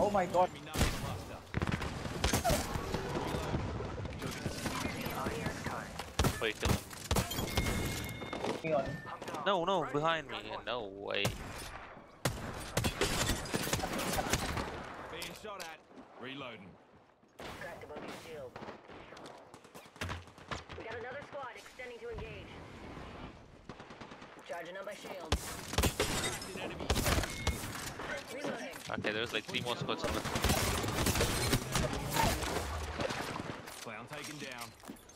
Oh my god. Wait, kill him. No, no, behind me. No way. Being shot at. Reloading. Cracked above your shield. We got another squad extending to engage. Charging up my shield. Okay, there's like three more squads on the. Clown taken down.